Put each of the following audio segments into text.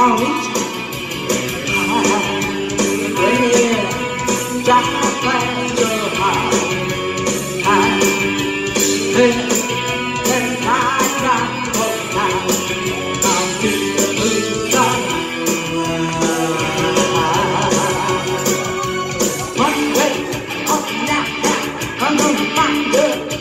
I'll meet you. I'm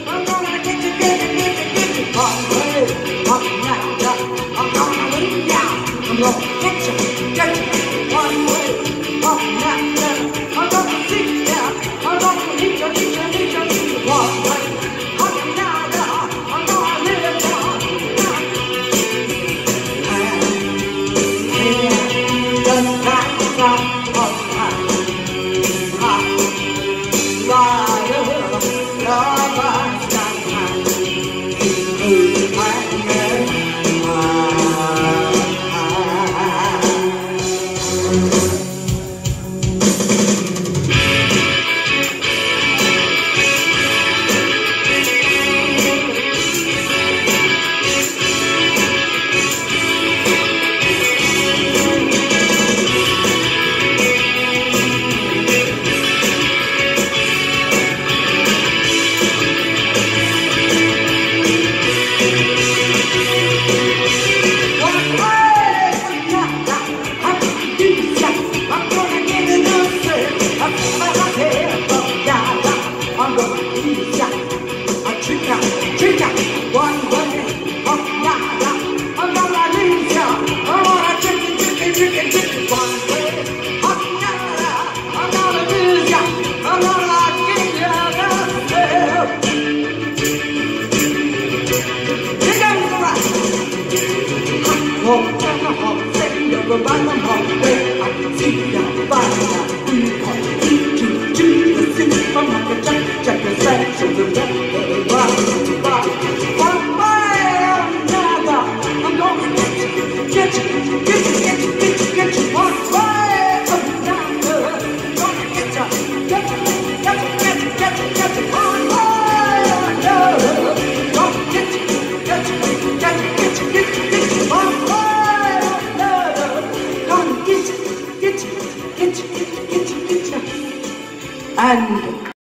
Bye. And